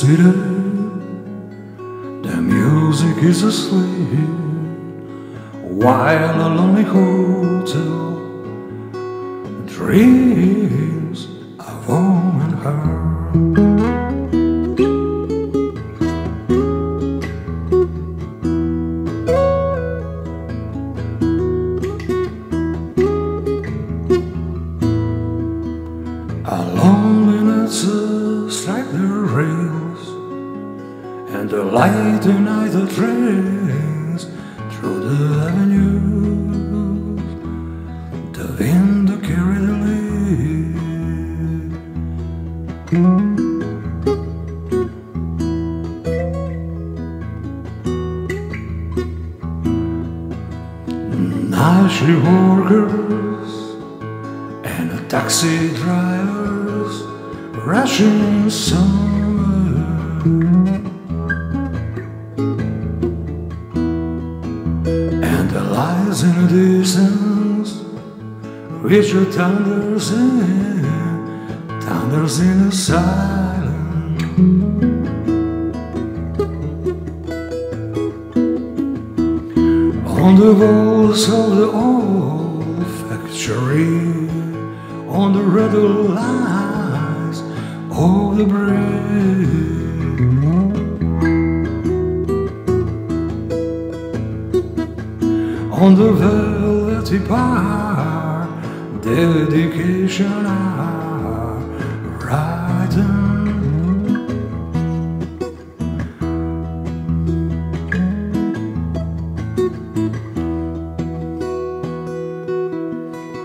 city, the music is asleep, while a lonely hotel? Dreams of home and her. And the light tonight the trains through the avenues. The wind carried the lead. Night workers and the taxi drivers rushing somewhere. In the distance, which are thunders in, thunders in the silence. On the walls of the old factory, on the red lights of the bridge. On the velvety bar, dedication are written.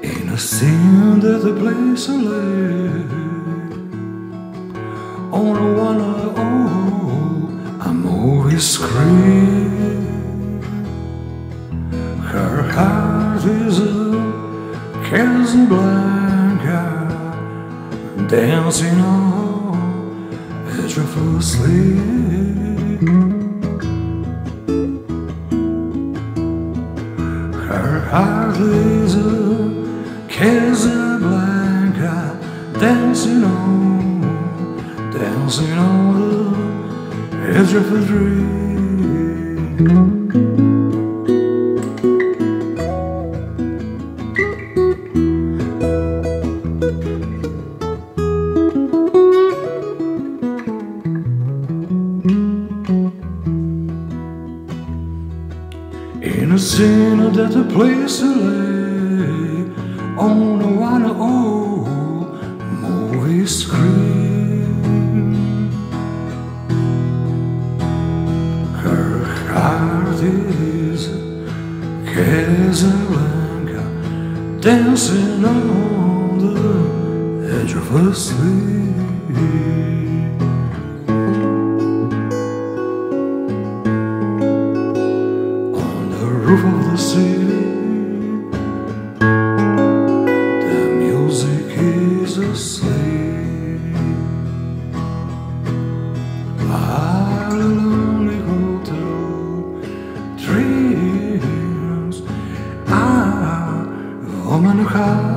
In a scene that the place I lay On a one oh a movie screen Casablanca Dancing on edge of her heart is a Casablanca dancing on, dancing on the edge of a dream. In a scene that the place to lay on a one old movie screen. Her heart is Casablanca dancing on the edge of her sleep. Of the music is asleep. Hotel dreams are woman.